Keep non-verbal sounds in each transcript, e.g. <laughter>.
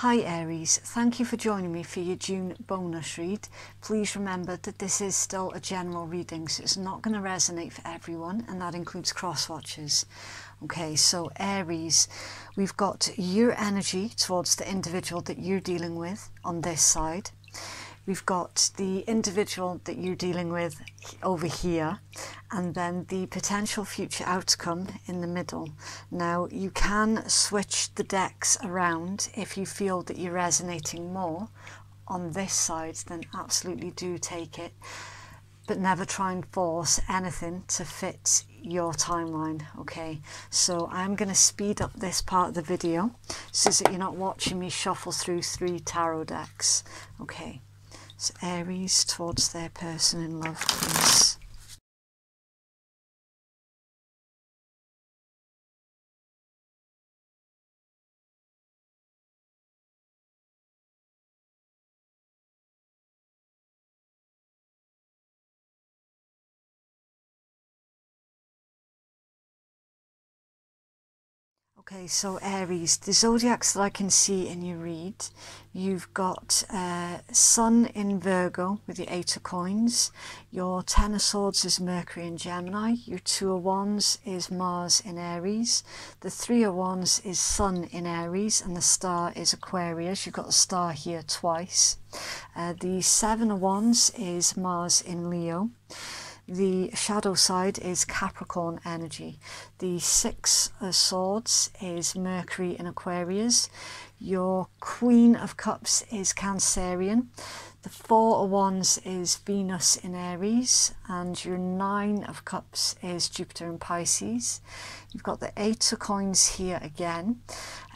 Hi Aries, thank you for joining me for your June bonus read. Please remember that this is still a general reading, so it's not going to resonate for everyone, and that includes cross watchers. Okay, so Aries, we've got your energy towards the individual that you're dealing with on this side. We've got the individual that you're dealing with over here and then the potential future outcome in the middle. Now you can switch the decks around if you feel that you're resonating more on this side then absolutely do take it. But never try and force anything to fit your timeline okay? So I'm going to speed up this part of the video so that you're not watching me shuffle through three tarot decks okay so Aries towards their person in love, please. Okay, so Aries, the zodiacs that I can see in your read, you've got uh, Sun in Virgo with the Eight of Coins, your Ten of Swords is Mercury in Gemini, your Two of Wands is Mars in Aries, the Three of Wands is Sun in Aries, and the Star is Aquarius. You've got the Star here twice. Uh, the Seven of Wands is Mars in Leo. The shadow side is Capricorn energy. The Six of Swords is Mercury in Aquarius. Your Queen of Cups is Cancerian. The Four of Wands is Venus in Aries. And your Nine of Cups is Jupiter in Pisces. You've got the Eight of Coins here again.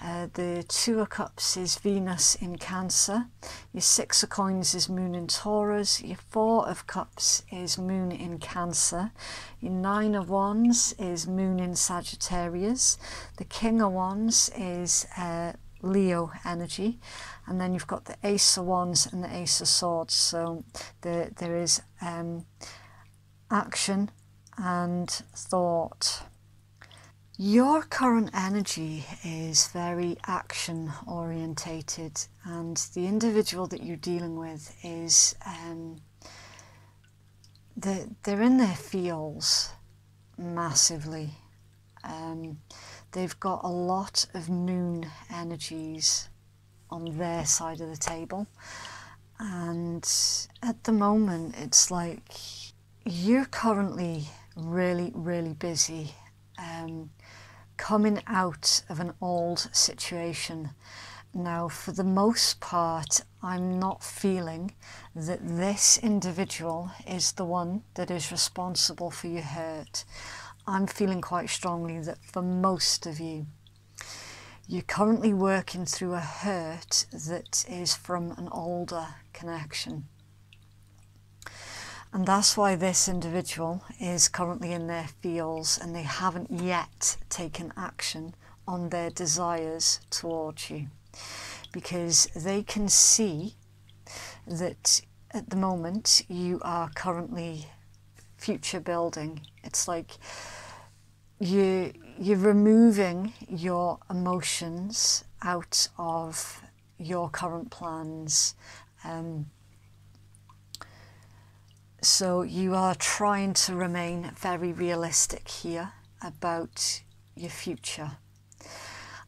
Uh, the Two of Cups is Venus in Cancer. Your Six of Coins is Moon in Taurus. Your Four of Cups is Moon in Cancer. Your Nine of Wands is Moon in Sagittarius. The King of Wands is uh, Leo energy. And then you've got the Ace of Wands and the Ace of Swords. So the, there is um, action and thought your current energy is very action orientated, and the individual that you're dealing with is um, the, they're in their feels massively. Um, they've got a lot of moon energies on their side of the table, and at the moment, it's like you're currently really, really busy. Um, coming out of an old situation. Now, for the most part, I'm not feeling that this individual is the one that is responsible for your hurt. I'm feeling quite strongly that for most of you, you're currently working through a hurt that is from an older connection. And that's why this individual is currently in their feels and they haven't yet taken action on their desires towards you. Because they can see that at the moment you are currently future building. It's like you, you're removing your emotions out of your current plans. Um, so you are trying to remain very realistic here about your future.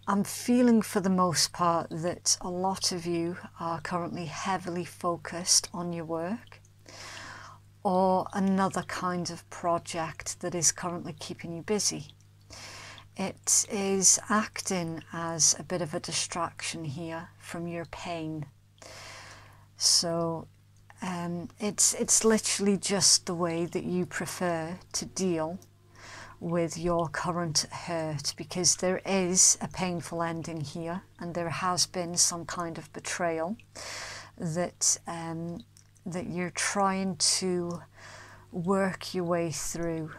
I'm feeling for the most part that a lot of you are currently heavily focused on your work or another kind of project that is currently keeping you busy. It is acting as a bit of a distraction here from your pain. So um, it's, it's literally just the way that you prefer to deal with your current hurt because there is a painful ending here and there has been some kind of betrayal that um, that you're trying to work your way through.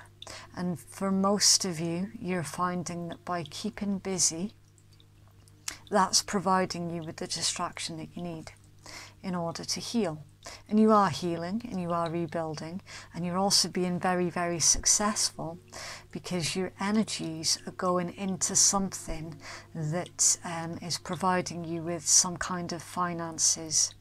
And for most of you you're finding that by keeping busy that's providing you with the distraction that you need in order to heal. And you are healing and you are rebuilding, and you're also being very, very successful because your energies are going into something that um, is providing you with some kind of finances.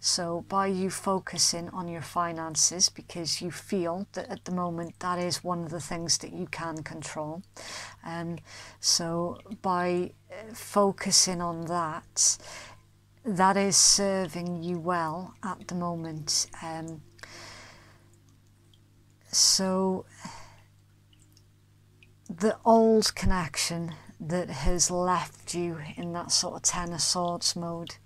So, by you focusing on your finances, because you feel that at the moment that is one of the things that you can control, and um, so by uh, focusing on that, that is serving you well at the moment. Um, so, the old connection that has left you in that sort of Ten of Swords mode,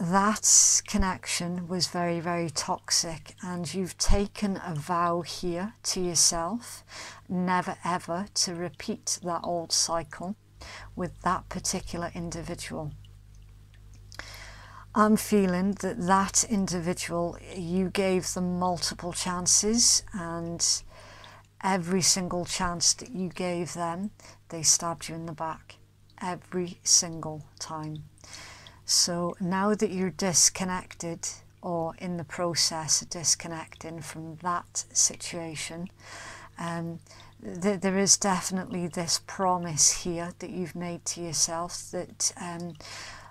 that connection was very, very toxic, and you've taken a vow here to yourself never ever to repeat that old cycle with that particular individual. I'm feeling that that individual, you gave them multiple chances, and every single chance that you gave them, they stabbed you in the back. Every single time. So now that you're disconnected or in the process of disconnecting from that situation, um, th- there is definitely this promise here that you've made to yourself that um,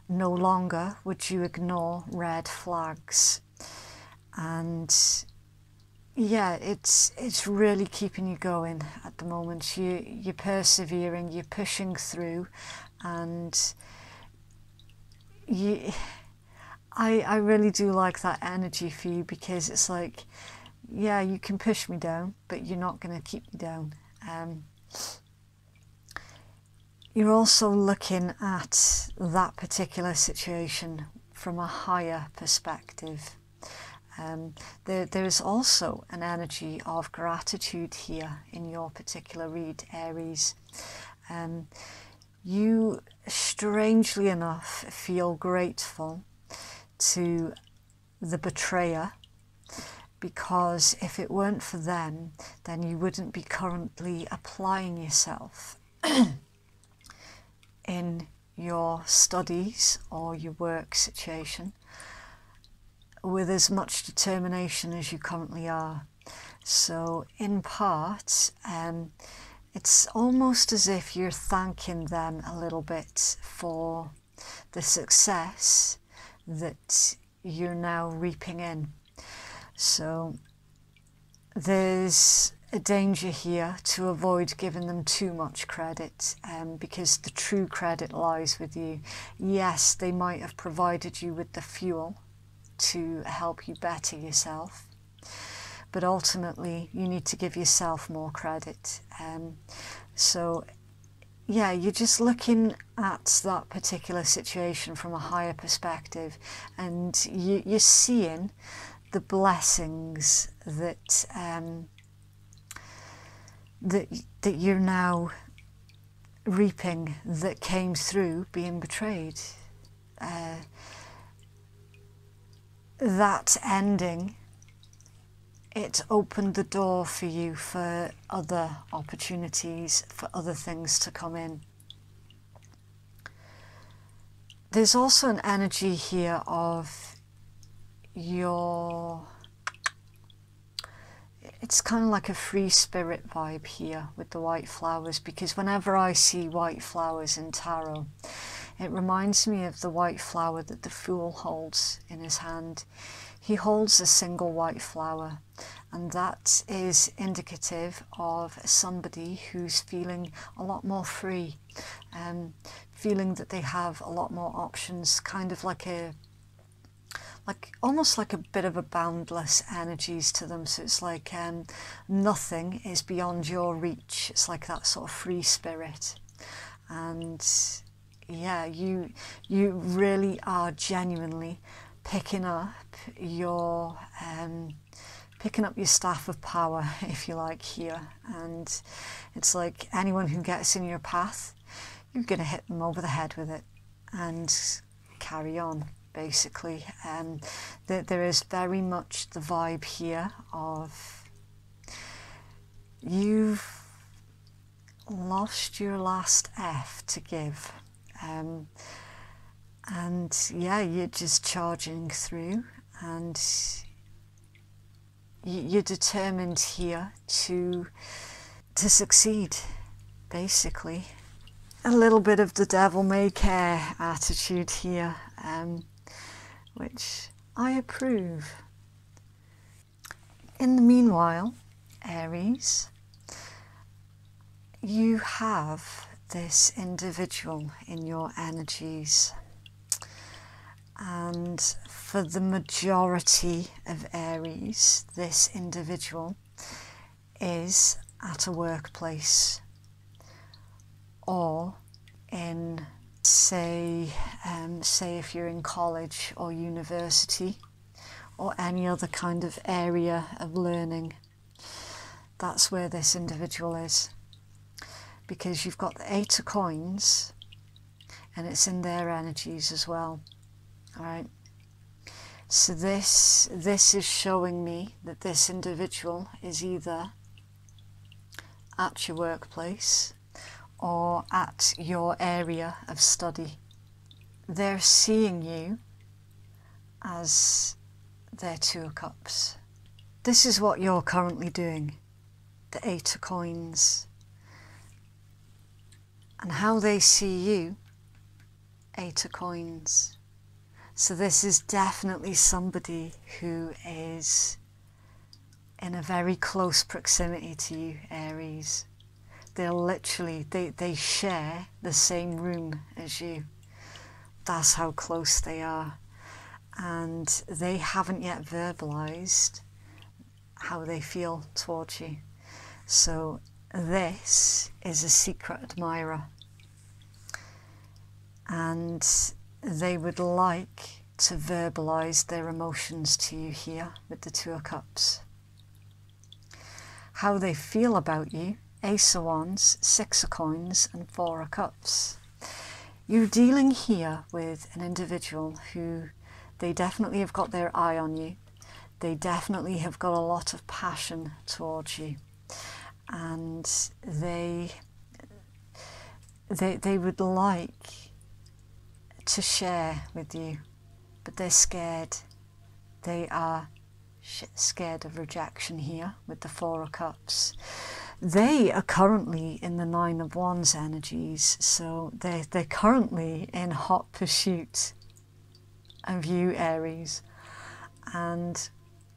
no longer would you ignore red flags. And yeah, it's it's really keeping you going at the moment. You you're persevering, you're pushing through, and you. I I really do like that energy for you because it's like, yeah, you can push me down, but you're not going to keep me down. Um, you're also looking at that particular situation from a higher perspective. Um, there, there is also an energy of gratitude here in your particular read, Aries. Um, you, strangely enough, feel grateful to the betrayer because if it weren't for them, then you wouldn't be currently applying yourself. <clears throat> in your studies or your work situation with as much determination as you currently are. So, in part, um, it's almost as if you're thanking them a little bit for the success that you're now reaping in. So, there's a danger here to avoid giving them too much credit um, because the true credit lies with you. Yes, they might have provided you with the fuel to help you better yourself, but ultimately you need to give yourself more credit. Um, so, yeah, you're just looking at that particular situation from a higher perspective and you, you're seeing the blessings that. Um, that that you're now reaping that came through being betrayed. Uh, that ending, it opened the door for you for other opportunities, for other things to come in. There's also an energy here of your it's kind of like a free spirit vibe here with the white flowers because whenever I see white flowers in tarot, it reminds me of the white flower that the fool holds in his hand. He holds a single white flower, and that is indicative of somebody who's feeling a lot more free, um, feeling that they have a lot more options, kind of like a like almost like a bit of a boundless energies to them. So it's like um, nothing is beyond your reach. It's like that sort of free spirit, and yeah, you you really are genuinely picking up your um, picking up your staff of power, <laughs> if you like, here. And it's like anyone who gets in your path, you're going to hit them over the head with it and carry on basically. Um, there is very much the vibe here of you've lost your last F to give. Um, and yeah, you're just charging through and you're determined here to to succeed basically a little bit of the devil may care attitude here um, which I approve. In the meanwhile Aries you have this individual in your energies. And for the majority of Aries, this individual is at a workplace or in, say, um, say if you're in college or university or any other kind of area of learning. That's where this individual is. Because you've got the Eight of Coins and it's in their energies as well. All right. So this this is showing me that this individual is either at your workplace or at your area of study. They're seeing you as their two of cups. This is what you're currently doing. The eight of coins. And how they see you, eight of coins. So this is definitely somebody who is in a very close proximity to you, Aries. They'll literally, they, they share the same room as you. That's how close they are. And they haven't yet verbalized how they feel towards you. So this is a secret admirer. And they would like to verbalize their emotions to you here with the Two of Cups. How they feel about you, Ace of Wands, Six of Coins, and Four of Cups. You're dealing here with an individual who they definitely have got their eye on you. They definitely have got a lot of passion towards you. And they they, they would like to share with you, but they're scared. They are scared of rejection here with the Four of Cups. They are currently in the Nine of Wands energies, so they're, they're currently in hot pursuit of you, Aries. And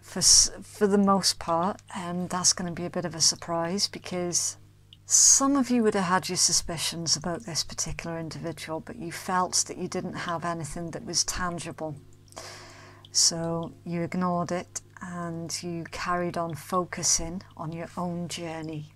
for, for the most part, um, that's going to be a bit of a surprise because some of you would have had your suspicions about this particular individual, but you felt that you didn't have anything that was tangible. So you ignored it and you carried on focusing on your own journey.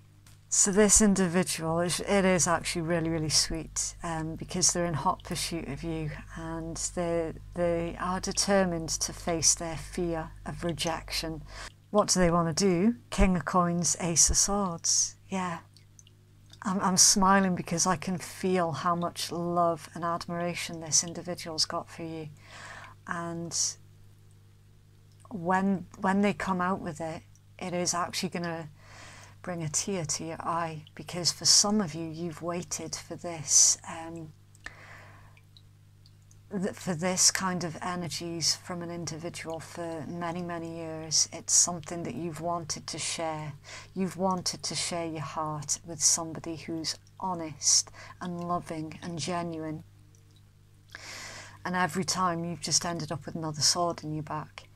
So this individual, it is actually really, really sweet um, because they're in hot pursuit of you and they, they are determined to face their fear of rejection. What do they want to do? King of Coins, Ace of Swords. Yeah, I'm, I'm smiling because I can feel how much love and admiration this individual's got for you. And when, when they come out with it, it is actually going to bring a tear to your eye because for some of you, you've waited for this. Um, for this kind of energies from an individual for many, many years. It's something that you've wanted to share. You've wanted to share your heart with somebody who's honest and loving and genuine. And every time you've just ended up with another sword in your back.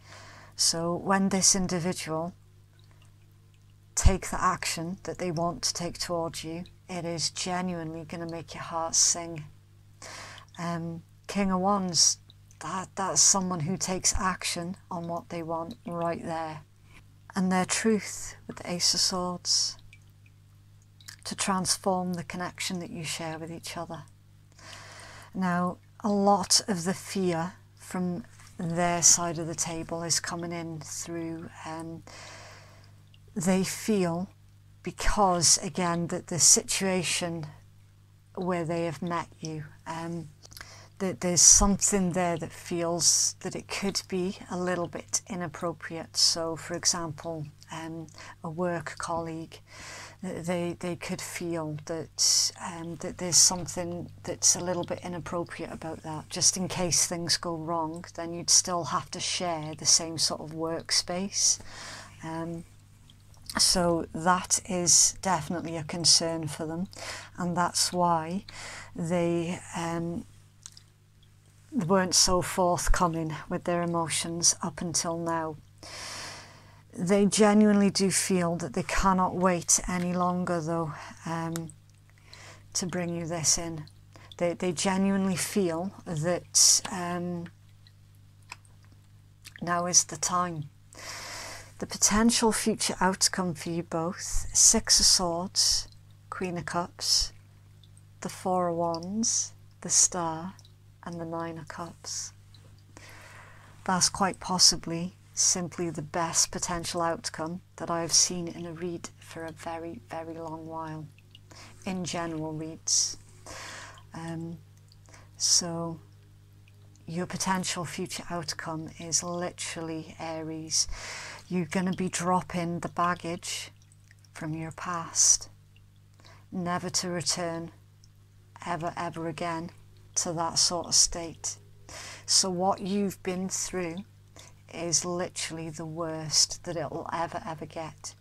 So when this individual take the action that they want to take towards you, it is genuinely going to make your heart sing. Um, King of Wands, that, that's someone who takes action on what they want right there. And their truth with the Ace of Swords to transform the connection that you share with each other. Now, a lot of the fear from their side of the table is coming in through um, they feel because again that the situation where they have met you um, that there's something there that feels that it could be a little bit inappropriate. So, for example, um, a work colleague they they could feel that um, that there's something that's a little bit inappropriate about that. Just in case things go wrong, then you'd still have to share the same sort of workspace. Um, so that is definitely a concern for them, and that's why they um, weren't so forthcoming with their emotions up until now they genuinely do feel that they cannot wait any longer, though, um, to bring you this in. They, they genuinely feel that um, now is the time. The potential future outcome for you both Six of Swords, Queen of Cups, the Four of Wands, the Star, and the Nine of Cups. That's quite possibly simply the best potential outcome that I have seen in a read for a very, very long while, in general reads. Um, so, your potential future outcome is literally Aries. You're going to be dropping the baggage from your past, never to return ever, ever again to that sort of state. So, what you've been through is literally the worst that it will ever, ever get.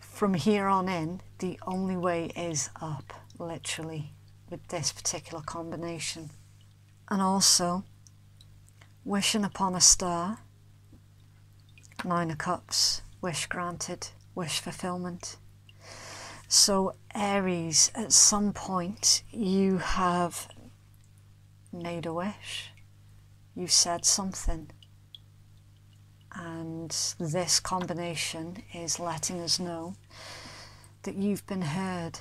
From here on in, the only way is up, literally, with this particular combination. And also, wishing upon a star, Nine of Cups, wish granted, wish fulfillment. So, Aries, at some point, you have made a wish, you've said something and this combination is letting us know that you've been heard.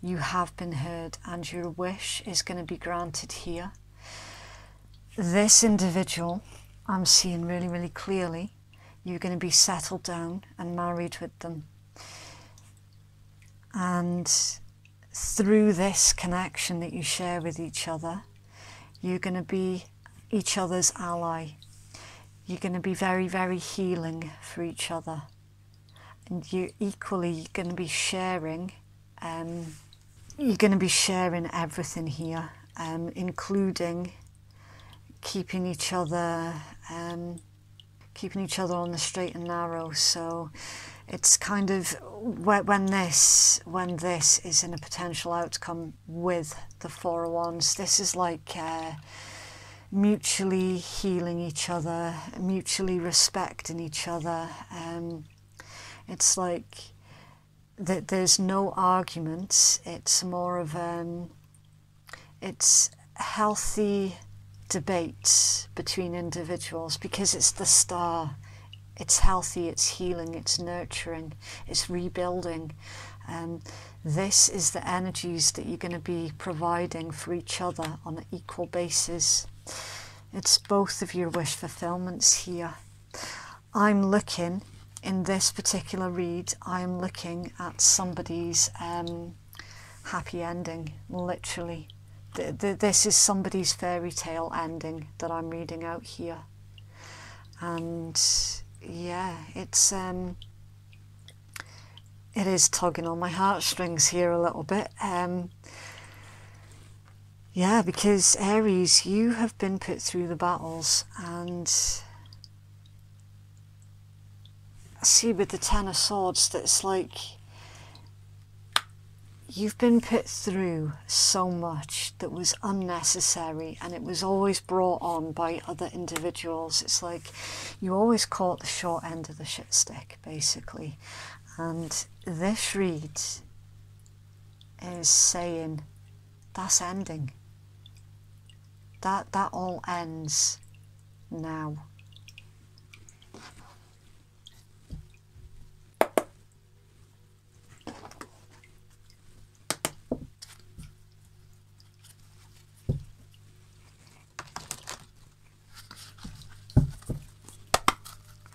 You have been heard, and your wish is going to be granted here. This individual, I'm seeing really, really clearly, you're going to be settled down and married with them. And through this connection that you share with each other, you're going to be each other's ally you're going to be very, very healing for each other. And you're equally going to be sharing, um, you're going to be sharing everything here, um, including keeping each other, um, keeping each other on the straight and narrow. So it's kind of when this when this is in a potential outcome with the four of wands this is like uh, mutually healing each other, mutually respecting each other. Um, it's like that there's no arguments. It's more of um, it's healthy debates between individuals because it's the star. It's healthy, it's healing, it's nurturing, it's rebuilding. Um, this is the energies that you're going to be providing for each other on an equal basis. It's both of your wish fulfillments here. I'm looking in this particular read, I'm looking at somebody's um, happy ending, literally. The, the, this is somebody's fairy tale ending that I'm reading out here. And yeah, it's um, it is tugging on my heartstrings here a little bit. Um, yeah, because Aries, you have been put through the battles, and I see with the Ten of Swords that it's like you've been put through so much that was unnecessary and it was always brought on by other individuals. It's like you always caught the short end of the shit stick, basically. And this read is saying that's ending that that all ends now.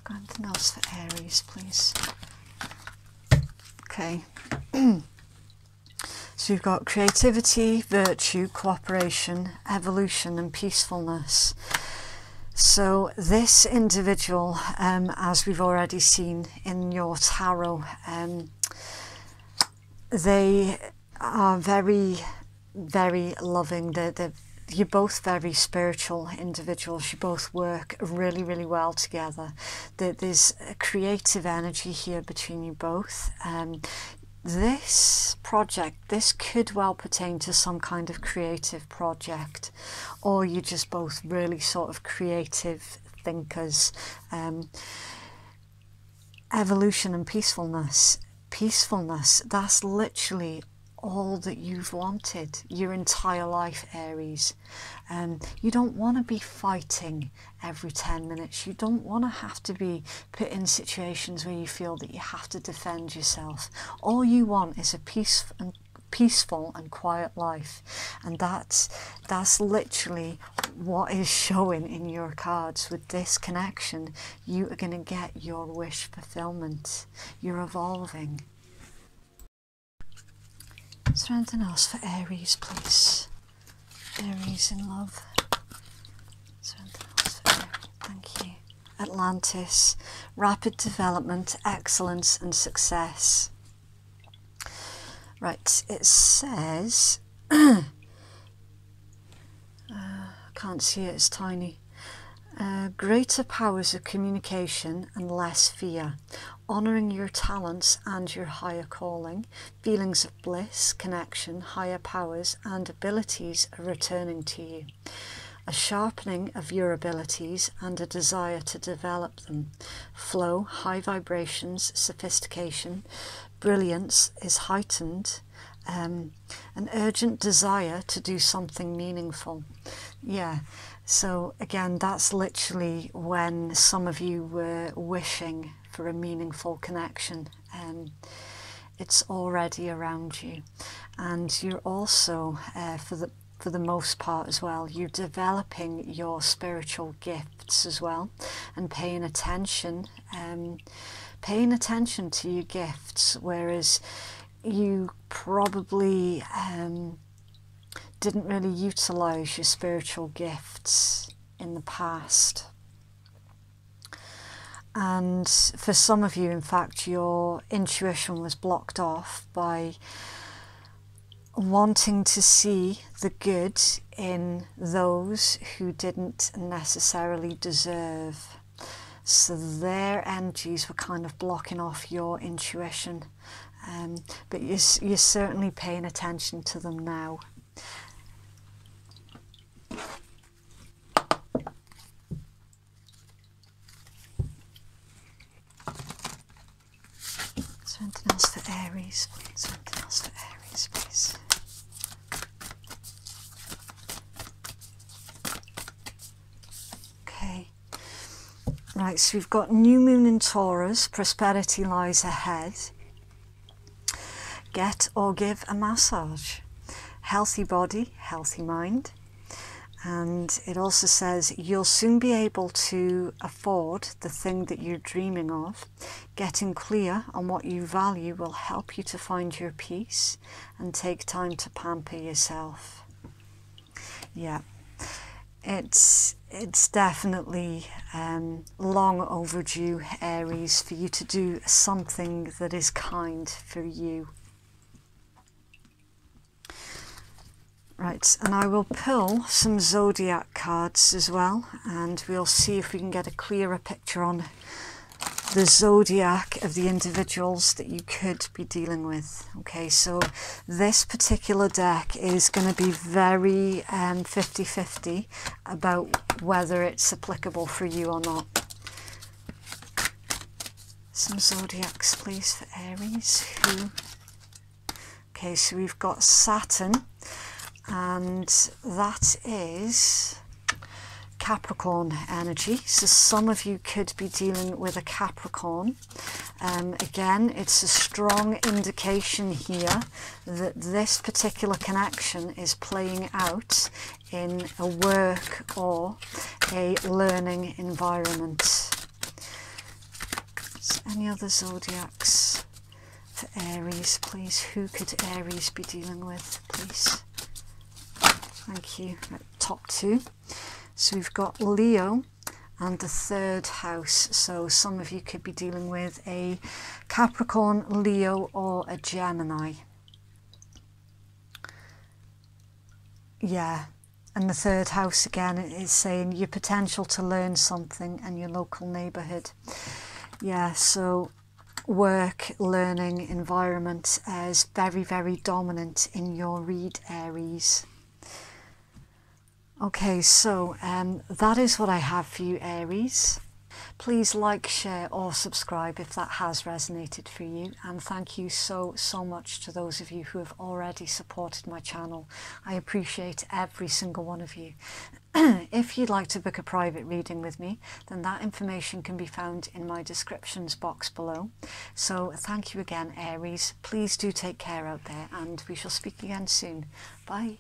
Got anything else for Aries, please? Okay. <clears throat> So you've got creativity, virtue, cooperation, evolution, and peacefulness. So this individual, um, as we've already seen in your tarot, um, they are very, very loving. They're, they're, you're both very spiritual individuals. You both work really, really well together. There's a creative energy here between you both. Um, this project, this could well pertain to some kind of creative project, or you're just both really sort of creative thinkers. Um, evolution and peacefulness, peacefulness, that's literally all that you've wanted your entire life, Aries. Um, you don't want to be fighting every 10 minutes. You don't want to have to be put in situations where you feel that you have to defend yourself. All you want is a peace and peaceful and quiet life and that's that's literally what is showing in your cards with this connection you are going to get your wish fulfillment you're evolving is there anything else for Aries, please? Aries in love. Is there anything else for Aries? Thank you. Atlantis, rapid development, excellence, and success. Right, it says. <clears throat> uh, can't see it, it's tiny. Uh, greater powers of communication and less fear honouring your talents and your higher calling, feelings of bliss, connection, higher powers, and abilities are returning to you. A sharpening of your abilities and a desire to develop them. Flow, high vibrations, sophistication, brilliance is heightened. Um, an urgent desire to do something meaningful. Yeah, so again, that's literally when some of you were wishing for a meaningful connection. Um, it's already around you, and you're also, uh, for the for the most part as well, you're developing your spiritual gifts as well, and paying attention, um, paying attention to your gifts. Whereas you probably um, didn't really utilize your spiritual gifts in the past. And for some of you, in fact, your intuition was blocked off by wanting to see the good in those who didn't necessarily deserve. So their energies were kind of blocking off your intuition. Um, but you're, you're certainly paying attention to them now. Something else for Something else for. Okay. Right, so we've got new moon in Taurus, prosperity lies ahead. Get or give a massage. Healthy body, healthy mind and it also says you'll soon be able to afford the thing that you're dreaming of. Getting clear on what you value will help you to find your peace and take time to pamper yourself. Yeah, it's it's definitely um, long overdue, Aries, for you to do something that is kind for you. Right, and I will pull some zodiac cards as well, and we'll see if we can get a clearer picture on the zodiac of the individuals that you could be dealing with. Okay, so this particular deck is going to be very 50-50 um, about whether it's applicable for you or not. Some zodiacs, please, for Aries. Who? Okay, so we've got Saturn and that is Capricorn energy. So some of you could be dealing with a Capricorn. Um, again, it's a strong indication here that this particular connection is playing out in a work or a learning environment. So any other zodiacs for Aries, please? Who could Aries be dealing with, please? Thank you. Top two. So we've got Leo and the third house. So some of you could be dealing with a Capricorn, Leo or a Gemini. Yeah. And the third house again is saying your potential to learn something and your local neighbourhood. Yeah, so work, learning, environment is very, very dominant in your read Aries. Okay, so um, that is what I have for you, Aries. Please like, share or subscribe if that has resonated for you. And thank you so, so much to those of you who have already supported my channel. I appreciate every single one of you. <clears throat> if you'd like to book a private reading with me, then that information can be found in my descriptions box below. So thank you again, Aries. Please do take care out there and we shall speak again soon. Bye.